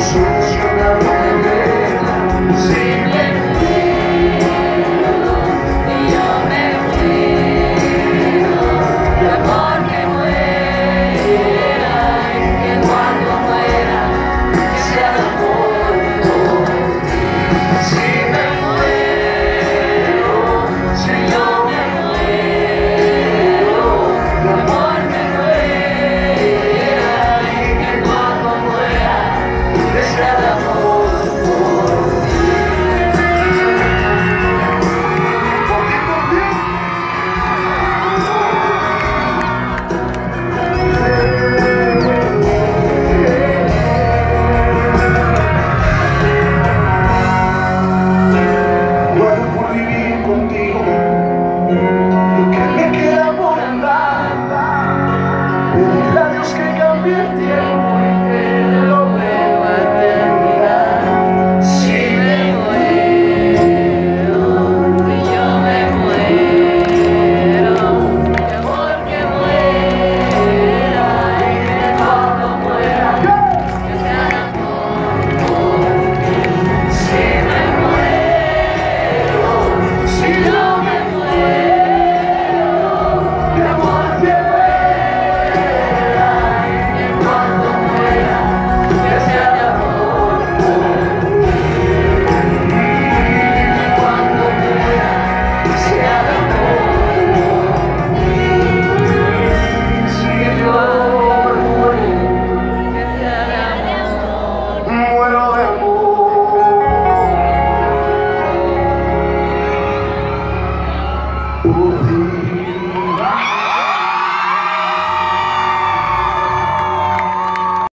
shoes, you. know, and then